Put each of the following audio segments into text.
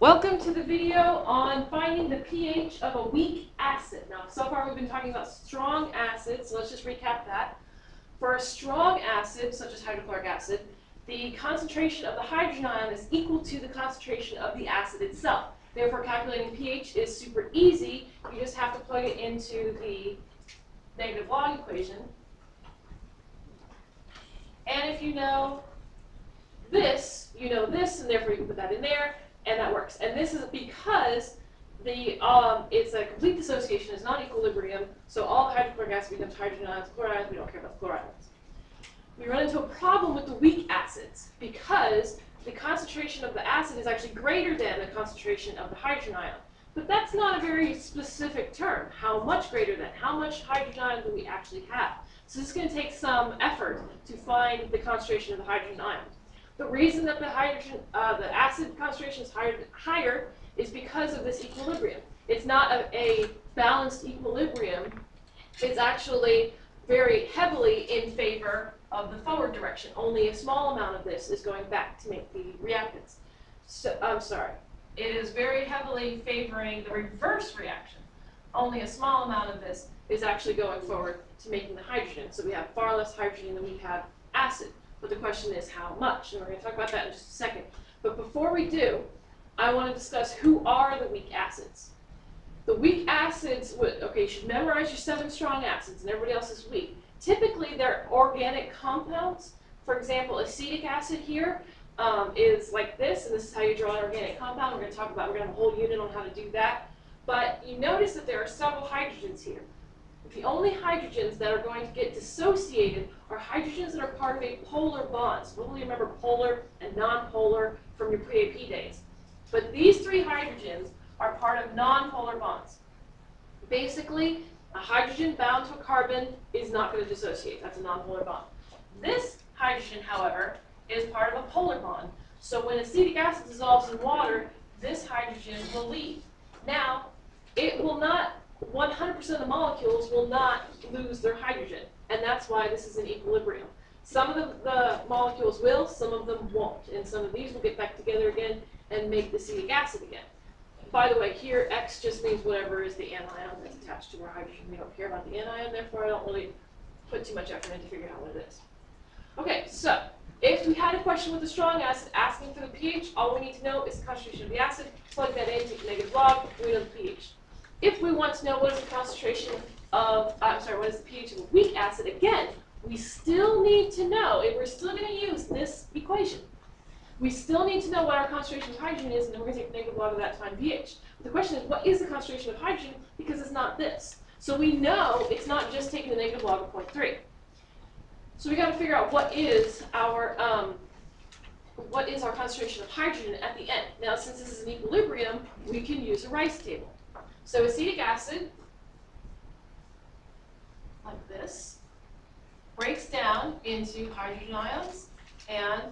Welcome to the video on finding the pH of a weak acid. Now, so far we've been talking about strong acids, so let's just recap that. For a strong acid, such as hydrochloric acid, the concentration of the hydrogen ion is equal to the concentration of the acid itself. Therefore, calculating pH is super easy. You just have to plug it into the negative log equation. And if you know this, you know this, and therefore you can put that in there and that works. And this is because the um, it's a complete dissociation, it's not equilibrium, so all hydrochloric acid becomes hydrogen ions, chlorides, we don't care about the chloride ions. We run into a problem with the weak acids because the concentration of the acid is actually greater than the concentration of the hydrogen ion. But that's not a very specific term. How much greater than? How much hydrogen ion do we actually have? So this is going to take some effort to find the concentration of the hydrogen ion. The reason that the hydrogen, uh, the acid concentration is higher, higher is because of this equilibrium. It's not a, a balanced equilibrium. It's actually very heavily in favor of the forward direction. Only a small amount of this is going back to make the reactants. So, I'm sorry. It is very heavily favoring the reverse reaction. Only a small amount of this is actually going forward to making the hydrogen. So we have far less hydrogen than we have acid. But the question is how much, and we're going to talk about that in just a second. But before we do, I want to discuss who are the weak acids. The weak acids, okay, you should memorize your seven strong acids, and everybody else is weak. Typically, they're organic compounds. For example, acetic acid here um, is like this, and this is how you draw an organic compound. We're going to talk about, we're going to have a whole unit on how to do that. But you notice that there are several hydrogens here. The only hydrogens that are going to get dissociated are hydrogens that are part of a polar bond. So you remember polar and nonpolar from your pre-AP days. But these three hydrogens are part of nonpolar bonds. Basically, a hydrogen bound to a carbon is not going to dissociate. That's a nonpolar bond. This hydrogen, however, is part of a polar bond. So when acetic acid dissolves in water, this hydrogen will leave. Now, it will not 100% of the molecules will not lose their hydrogen, and that's why this is an equilibrium. Some of the, the, molecules will, some of them won't, and some of these will get back together again and make the acetic acid again. By the way, here X just means whatever is the anion that's attached to our hydrogen. We don't care about the anion, therefore I don't really put too much effort into figuring out what it is. Okay, so if we had a question with a strong acid asking for the pH, all we need to know is the concentration of the acid, plug that in, take negative log, we know the pH. If we want to know what is the concentration of, I'm sorry, what is the pH of a weak acid, again, we still need to know, if we're still going to use this equation, we still need to know what our concentration of hydrogen is, and then we're going to take the negative log of that find pH. The question is, what is the concentration of hydrogen? Because it's not this. So we know it's not just taking the negative log of 0.3. So we got to figure out what is our um, what is our concentration of hydrogen at the end. Now, since this is an equilibrium, we can use a Rice table. So acetic acid, like this, breaks down into hydrogen ions and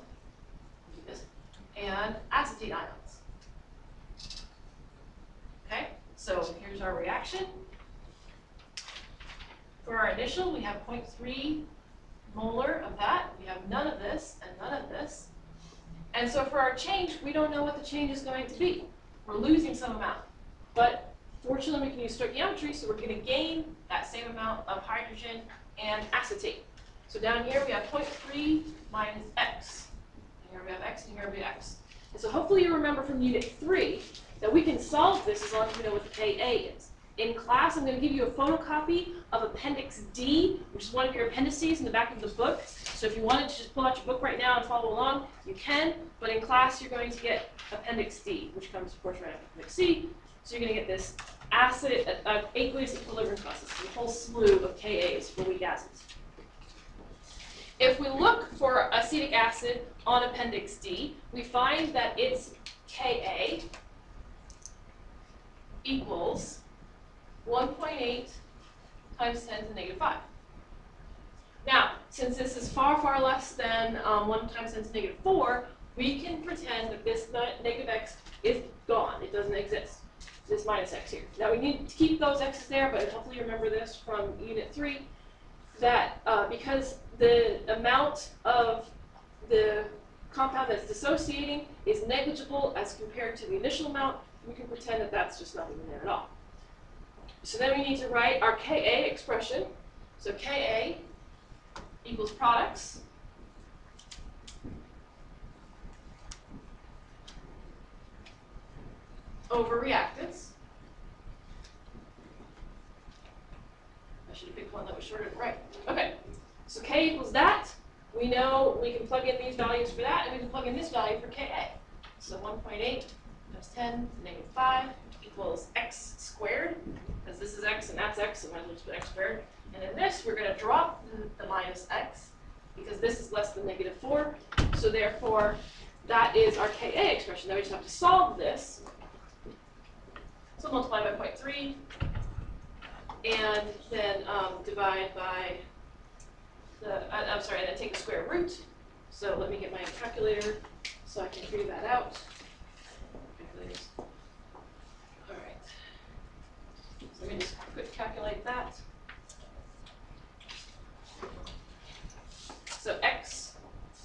and acetate ions. Okay, so here's our reaction. For our initial, we have 0.3 molar of that. We have none of this and none of this. And so for our change, we don't know what the change is going to be. We're losing some amount. But Fortunately, we can use stoichiometry, so we're going to gain that same amount of hydrogen and acetate. So down here we have 0.3 minus x. And here we have x, and here we have x. And so hopefully you remember from Unit 3 that we can solve this as long as we know what the Ka is. In class, I'm going to give you a photocopy of Appendix D, which is one of your appendices in the back of the book. So if you wanted to just pull out your book right now and follow along, you can. But in class, you're going to get Appendix D, which comes, of course, right after Appendix C. So you're going to get this acid, uh, uh, aqueous equilibrium process, a whole slew of Kas for weak acids. If we look for acetic acid on Appendix D, we find that its Ka equals 1.8 times 10 to the negative 5. Now, since this is far, far less than um, 1 times 10 to the negative 4, we can pretend that this negative x is gone. It doesn't exist this minus x here. Now we need to keep those x's there, but hopefully you remember this from Unit 3, that uh, because the amount of the compound that's dissociating is negligible as compared to the initial amount, we can pretend that that's just not even there at all. So then we need to write our Ka expression. So Ka equals products over reactants. I should have picked one that was shorter right. Okay, so K equals that. We know we can plug in these values for that, and we can plug in this value for Ka. So 1.8 times 10 to negative 5 equals x squared, because this is x and that's x, so might as well just put x squared. And in this, we're going to drop the, the minus x, because this is less than negative 4. So therefore, that is our Ka expression. Now we just have to solve this. So multiply by 0.3, and then um, divide by the, I, I'm sorry, and then take the square root. So let me get my calculator so I can figure that out. All right. So let me just quick calculate that. So x,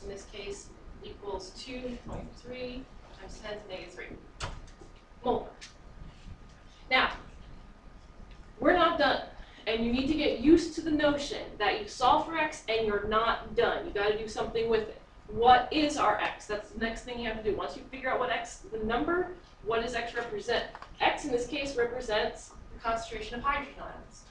in this case, equals 2.3 times 10 to the negative 3 molar. Now, we're not done. And you need to get used to the notion that you solve for x and you're not done. You got to do something with it. What is our x? That's the next thing you have to do. Once you figure out what x, the number, what does x represent? x in this case represents the concentration of hydrogen ions.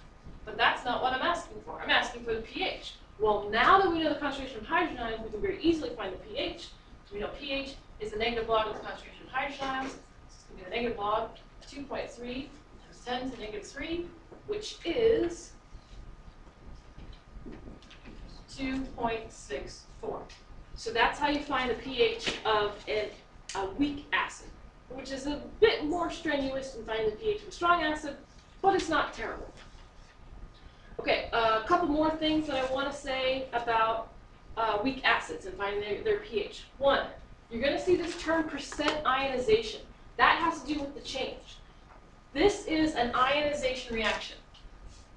But that's not what I'm asking for. I'm asking for the pH. Well, now that we know the concentration of hydrogen ions, we can very easily find the pH. We know pH is the negative log of the concentration of hydrogen ions. So it's going to be the negative log 2.3 times 10 to the negative 3 which is 2.64. So that's how you find the pH of an, a weak acid, which is a bit more strenuous than finding the pH of a strong acid, but it's not terrible. Okay, a couple more things that I want to say about uh, weak acids and finding their, their pH. One, you're going to see this term percent ionization. That has to do with the change. This is an ionization reaction.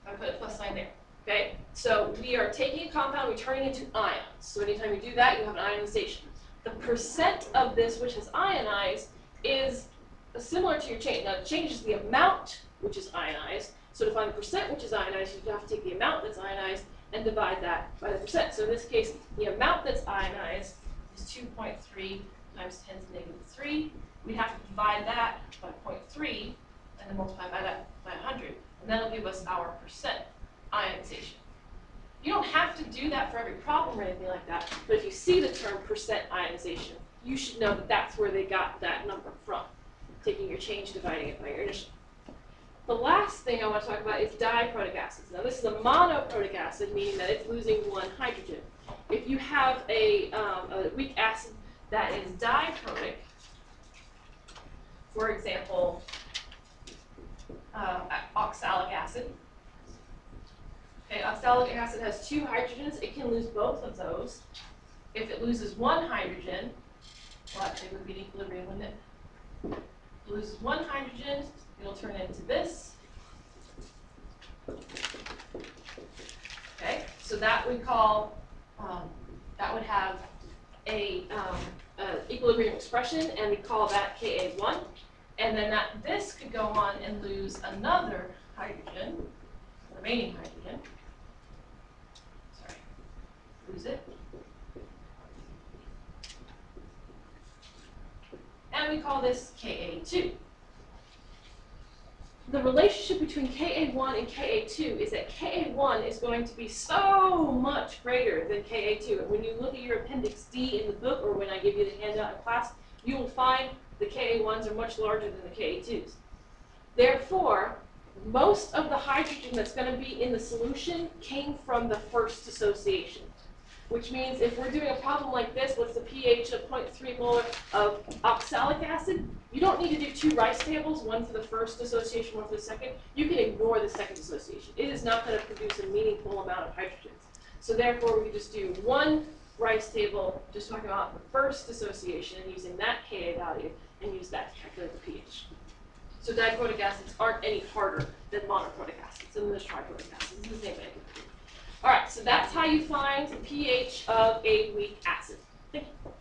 I put a plus sign there. Okay, so we are taking a compound, we're turning it into ions. So anytime you do that, you have an ionization. The percent of this which is ionized is similar to your change. Now, the change is the amount which is ionized. So to find the percent which is ionized, you have to take the amount that's ionized and divide that by the percent. So in this case, the amount that's ionized is 2.3 times 10 to the negative 3. We'd have to divide that by 0.3 and then multiply by that by 100, and that'll give us our percent. You don't have to do that for every problem or anything like that, but if you see the term percent ionization, you should know that that's where they got that number from, taking your change, dividing it by your initial. The last thing I want to talk about is diprotic acids. Now this is a monoprotic acid, meaning that it's losing one hydrogen. If you have a, um, a weak acid that is diprotic, for example, uh, oxalic acid. Okay, oxalic acid has two hydrogens. It can lose both of those. If it loses one hydrogen, well, actually, it would be in equilibrium, wouldn't it? Loses one hydrogen, it'll turn into this. Okay, so that would call, um, that would have a, um, a equilibrium expression, and we call that Ka1. And then that this could go on and lose another hydrogen, remaining hydrogen. Lose it. And we call this Ka2. The relationship between Ka1 and Ka2 is that Ka1 is going to be so much greater than Ka2. And when you look at your appendix D in the book, or when I give you the handout in class, you will find the Ka1s are much larger than the Ka2s. Therefore, most of the hydrogen that's going to be in the solution came from the first dissociation. Which means if we're doing a problem like this, what's the pH of 0.3 molar of oxalic acid? You don't need to do two Rice tables, one for the first dissociation, one for the second. You can ignore the second dissociation. It is not going to produce a meaningful amount of hydrogens. So therefore, we can just do one Rice table, just talking about the first dissociation and using that Ka value and use that to calculate the pH. So diprotic acids aren't any harder than monoprotic acids, and there's triprotic acids. The same thing. All right, so that's how you find the pH of a weak acid. Thank you.